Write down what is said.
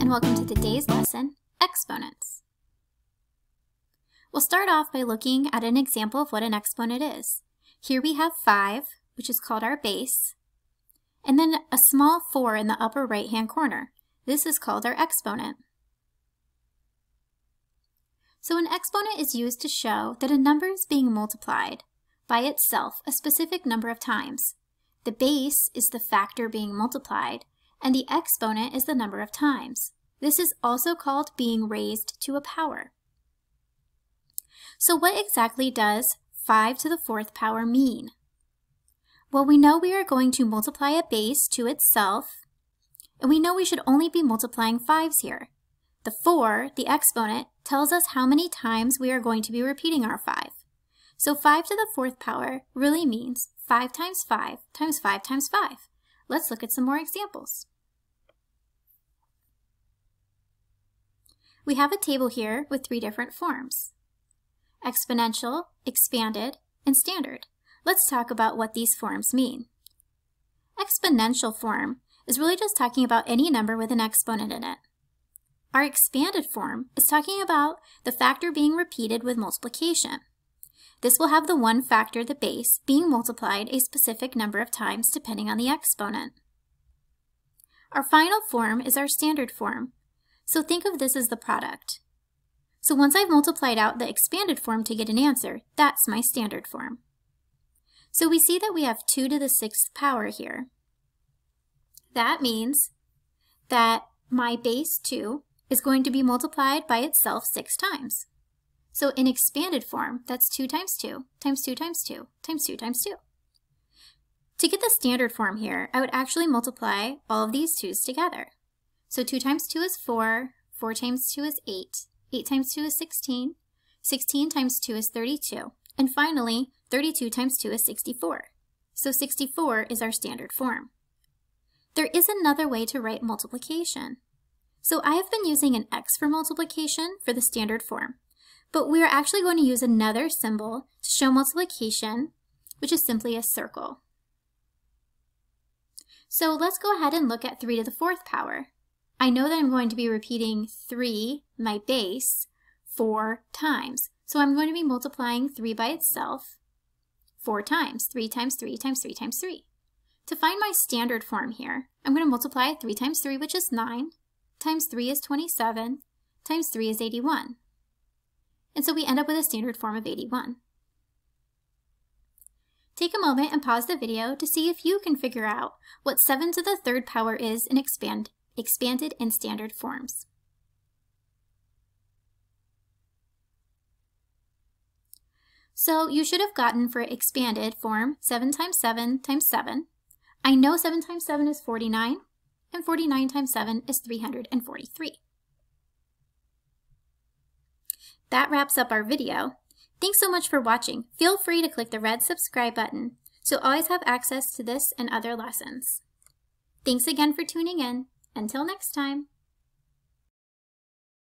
and welcome to today's lesson, exponents. We'll start off by looking at an example of what an exponent is. Here we have 5, which is called our base, and then a small 4 in the upper right-hand corner. This is called our exponent. So an exponent is used to show that a number is being multiplied by itself a specific number of times. The base is the factor being multiplied, and the exponent is the number of times. This is also called being raised to a power. So what exactly does 5 to the fourth power mean? Well, we know we are going to multiply a base to itself, and we know we should only be multiplying 5s here. The 4, the exponent, tells us how many times we are going to be repeating our 5. So 5 to the fourth power really means 5 times 5 times 5 times 5. Let's look at some more examples. We have a table here with three different forms. Exponential, expanded, and standard. Let's talk about what these forms mean. Exponential form is really just talking about any number with an exponent in it. Our expanded form is talking about the factor being repeated with multiplication. This will have the one factor, the base, being multiplied a specific number of times depending on the exponent. Our final form is our standard form, so think of this as the product. So once I've multiplied out the expanded form to get an answer, that's my standard form. So we see that we have 2 to the 6th power here. That means that my base 2 is going to be multiplied by itself 6 times. So in expanded form, that's 2 times 2 times 2 times 2 times 2 times 2. To get the standard form here, I would actually multiply all of these 2's together. So 2 times 2 is 4, 4 times 2 is 8, 8 times 2 is 16, 16 times 2 is 32, and finally, 32 times 2 is 64. So 64 is our standard form. There is another way to write multiplication. So I have been using an x for multiplication for the standard form, but we are actually going to use another symbol to show multiplication, which is simply a circle. So let's go ahead and look at 3 to the 4th power. I know that I'm going to be repeating 3, my base, 4 times. So I'm going to be multiplying 3 by itself 4 times. 3 times 3 times 3 times 3. To find my standard form here, I'm going to multiply 3 times 3, which is 9, times 3 is 27, times 3 is 81. And so we end up with a standard form of 81. Take a moment and pause the video to see if you can figure out what 7 to the third power is in expand, expanded and standard forms. So you should have gotten for expanded form 7 times 7 times 7. I know 7 times 7 is 49, and 49 times 7 is 343. That wraps up our video. Thanks so much for watching. Feel free to click the red subscribe button so always have access to this and other lessons. Thanks again for tuning in. Until next time.